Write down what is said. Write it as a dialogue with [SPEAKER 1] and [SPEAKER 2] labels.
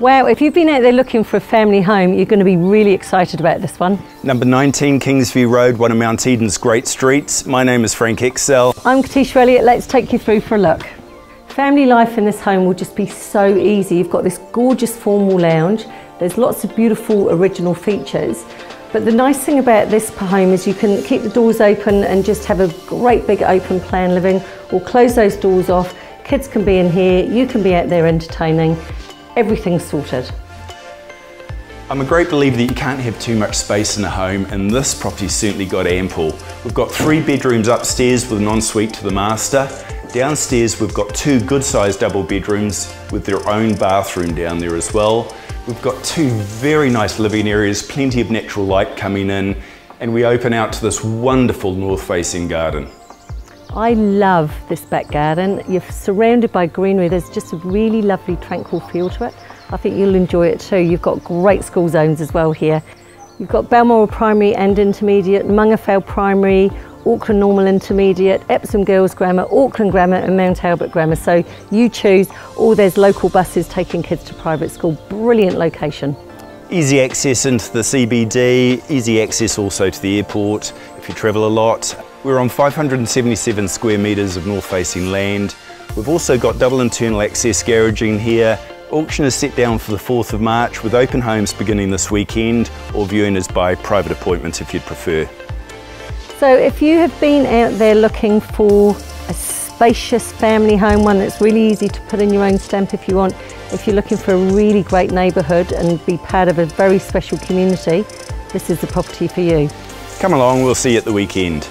[SPEAKER 1] Wow, if you've been out there looking for a family home, you're going to be really excited about this one.
[SPEAKER 2] Number 19 Kingsview Road, one of Mount Eden's great streets. My name is Frank Excell.
[SPEAKER 1] I'm Ketiesha Elliott. Let's take you through for a look. Family life in this home will just be so easy. You've got this gorgeous formal lounge. There's lots of beautiful original features. But the nice thing about this home is you can keep the doors open and just have a great big open plan living or close those doors off. Kids can be in here, you can be out there entertaining everything's sorted.
[SPEAKER 2] I'm a great believer that you can't have too much space in a home and this property's certainly got ample. We've got three bedrooms upstairs with an ensuite to the master. Downstairs we've got two good sized double bedrooms with their own bathroom down there as well. We've got two very nice living areas, plenty of natural light coming in and we open out to this wonderful north facing garden.
[SPEAKER 1] I love this back garden. You're surrounded by greenery. There's just a really lovely tranquil feel to it. I think you'll enjoy it too. You've got great school zones as well here. You've got Balmoral Primary and Intermediate, Maungawhau Primary, Auckland Normal Intermediate, Epsom Girls Grammar, Auckland Grammar and Mount Albert Grammar. So you choose, or there's local buses taking kids to private school. Brilliant location.
[SPEAKER 2] Easy access into the CBD, easy access also to the airport if you travel a lot. We're on 577 square metres of north-facing land. We've also got double internal access garaging here. Auction is set down for the 4th of March with open homes beginning this weekend or viewing is by private appointment if you'd prefer.
[SPEAKER 1] So if you have been out there looking for a spacious family home, one that's really easy to put in your own stamp if you want, if you're looking for a really great neighbourhood and be part of a very special community, this is the property for you.
[SPEAKER 2] Come along, we'll see you at the weekend.